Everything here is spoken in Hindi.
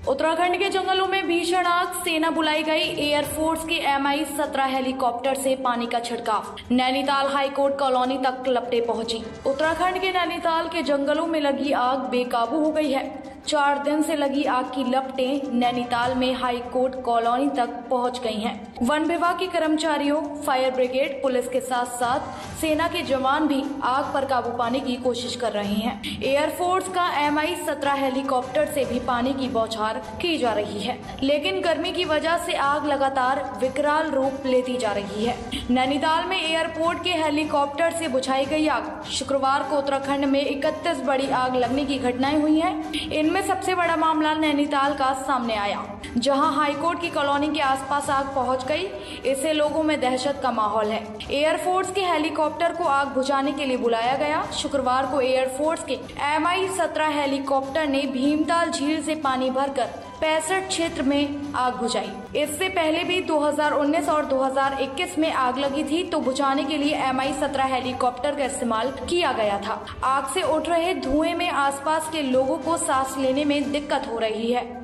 उत्तराखंड के जंगलों में भीषण आग, सेना बुलाई गई एयरफोर्स के एम आई सत्रह हेलीकॉप्टर से पानी का छिड़काव। नैनीताल हाईकोर्ट कॉलोनी तक लपटे पहुँची। उत्तराखंड के नैनीताल के जंगलों में लगी आग बेकाबू हो गई है। चार दिन से लगी आग की लपटें नैनीताल में हाई कोर्ट कॉलोनी तक पहुँच गई हैं। वन विभाग के कर्मचारियों, फायर ब्रिगेड, पुलिस के साथ साथ सेना के जवान भी आग पर काबू पाने की कोशिश कर रहे हैं। एयरफोर्स का एम आई सत्रह हेलीकॉप्टर से भी पानी की बौछार की जा रही है। लेकिन गर्मी की वजह से आग लगातार विकराल रूप लेती जा रही है। नैनीताल में एयरपोर्ट के हेलीकॉप्टर से बुझाई गई आग। शुक्रवार को उत्तराखंड में इकतीस बड़ी आग लगने की घटनाएँ हुई है। इन इनमें सबसे बड़ा मामला नैनीताल का सामने आया, जहाँ हाईकोर्ट की कॉलोनी के आसपास आग पहुँच गई। इससे लोगों में दहशत का माहौल है। एयरफोर्स के हेलीकॉप्टर को आग बुझाने के लिए बुलाया गया। शुक्रवार को एयरफोर्स के एम आई सत्रह हेलीकॉप्टर ने भीमताल झील से पानी भरकर पैंसठ क्षेत्र में आग बुझाई। इससे पहले भी 2019 और 2021 में आग लगी थी तो बुझाने के लिए एम आई सत्रह हेलीकॉप्टर का इस्तेमाल किया गया था। आग से उठ रहे धुएँ में आसपास के लोगों को सांस लेने में दिक्कत हो रही है।